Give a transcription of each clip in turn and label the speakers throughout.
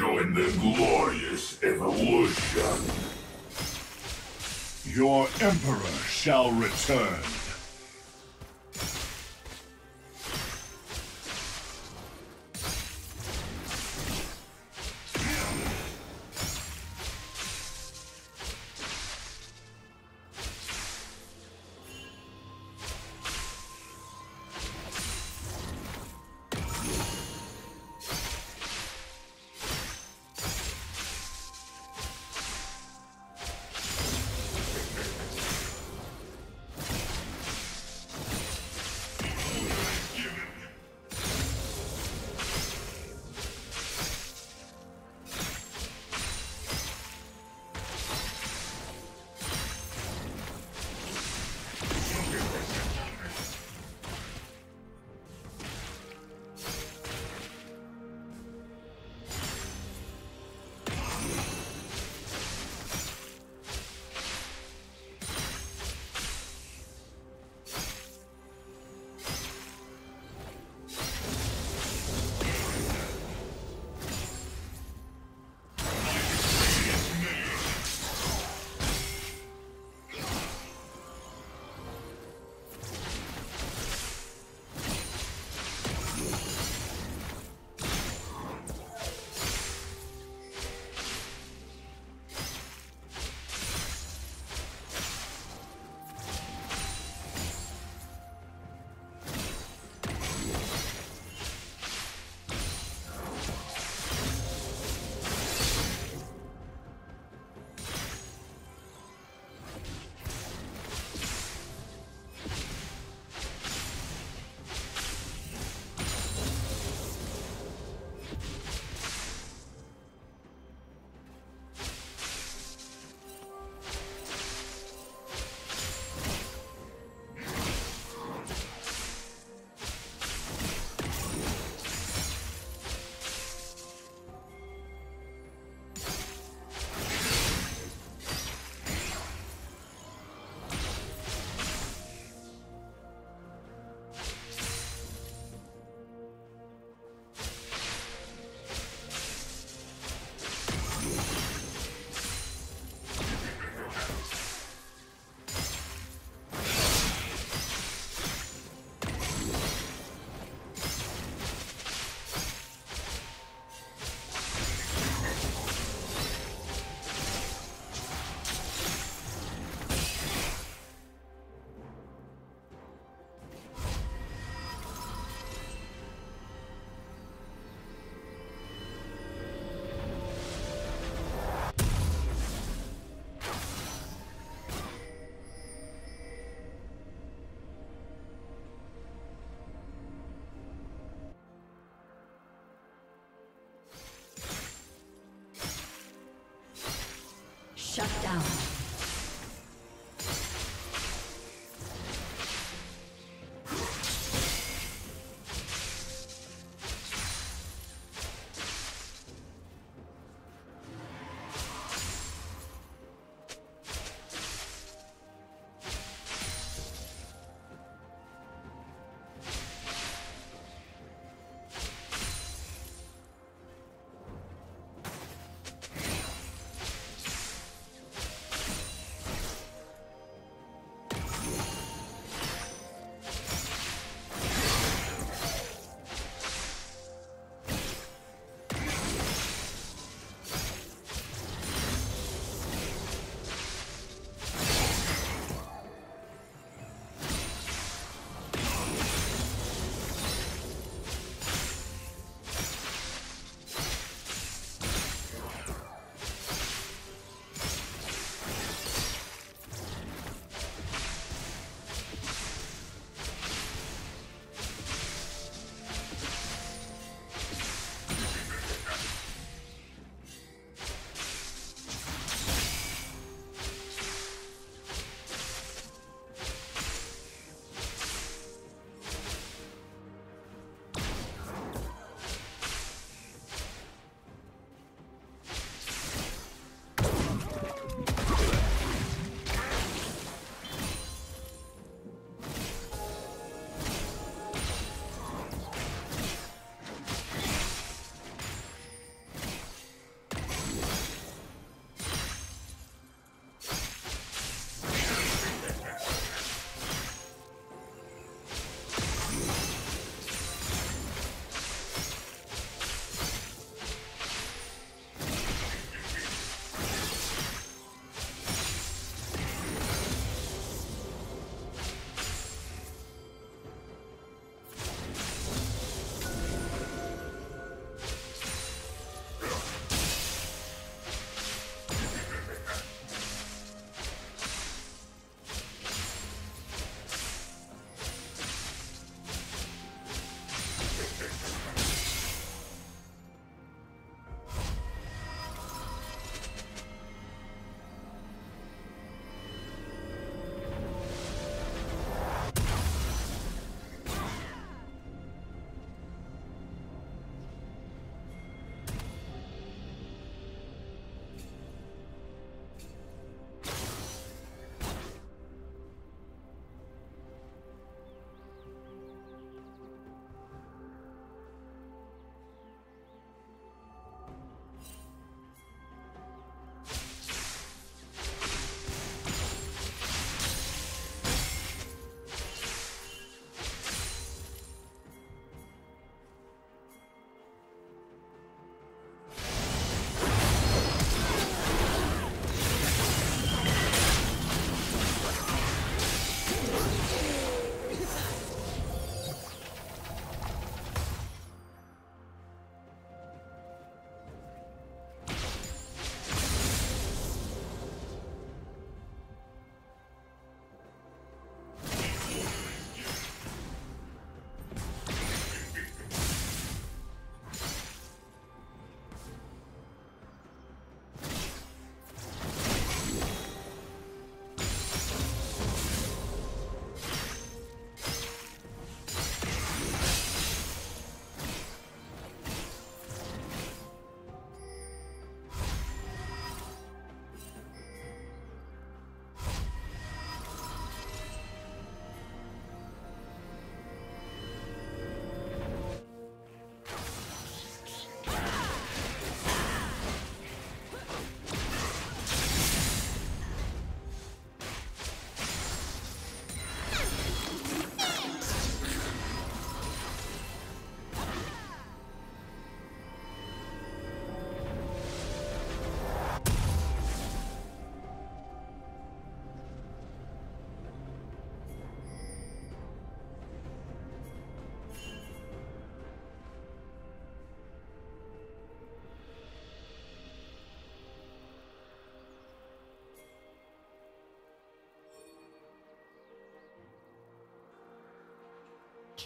Speaker 1: join the glorious evolution.
Speaker 2: Your Emperor shall return.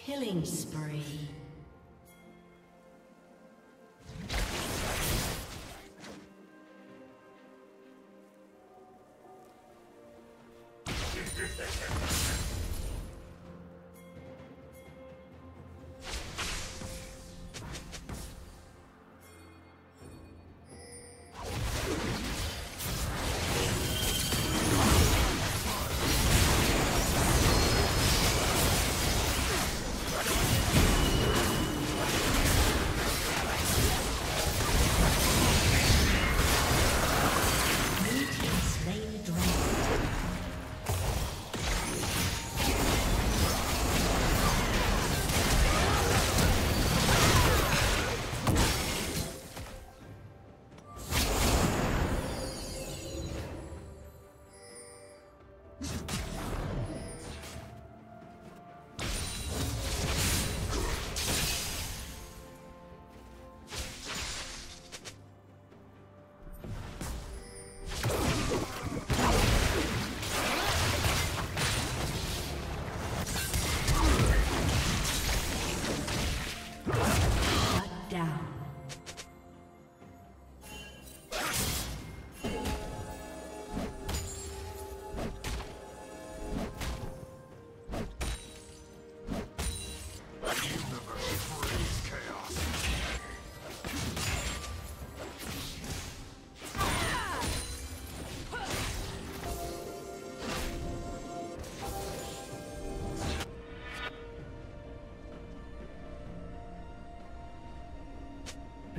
Speaker 3: Killing spree.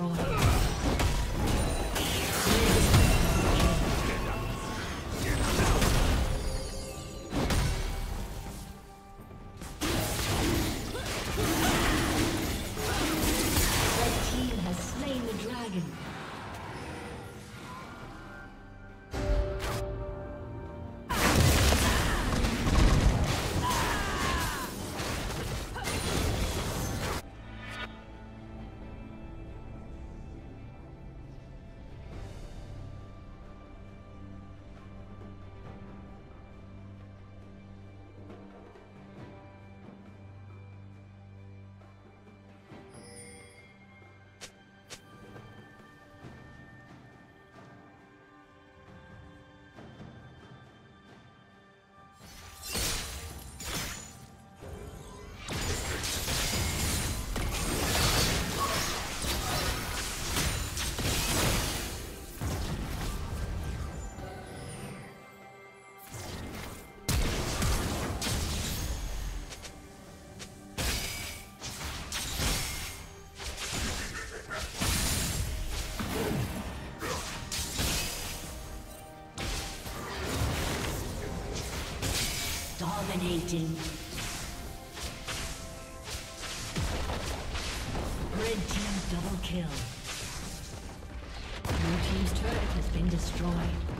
Speaker 3: destroyed. Dominating. Red team double kill. Blue team's turret has been destroyed.